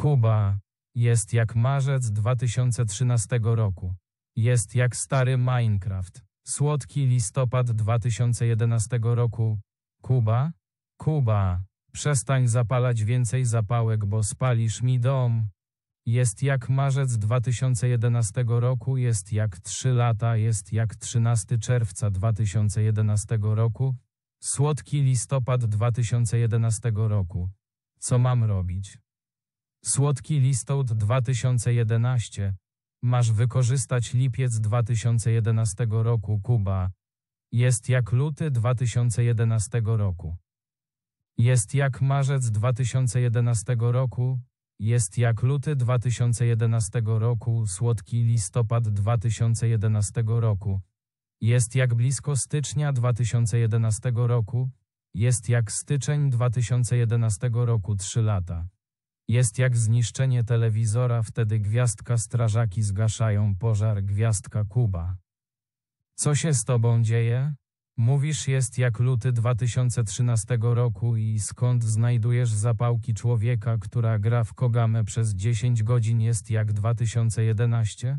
Kuba. Jest jak marzec 2013 roku. Jest jak stary Minecraft. Słodki listopad 2011 roku. Kuba? Kuba. Przestań zapalać więcej zapałek, bo spalisz mi dom. Jest jak marzec 2011 roku, jest jak 3 lata, jest jak 13 czerwca 2011 roku. Słodki listopad 2011 roku. Co mam robić? Słodki listopad 2011. Masz wykorzystać lipiec 2011 roku, Kuba. Jest jak luty 2011 roku. Jest jak marzec 2011 roku. Jest jak luty 2011 roku, słodki listopad 2011 roku. Jest jak blisko stycznia 2011 roku. Jest jak styczeń 2011 roku 3 lata. Jest jak zniszczenie telewizora, wtedy gwiazdka strażaki zgaszają pożar gwiazdka Kuba. Co się z tobą dzieje? Mówisz jest jak luty 2013 roku i skąd znajdujesz zapałki człowieka, która gra w Kogamę przez 10 godzin jest jak 2011?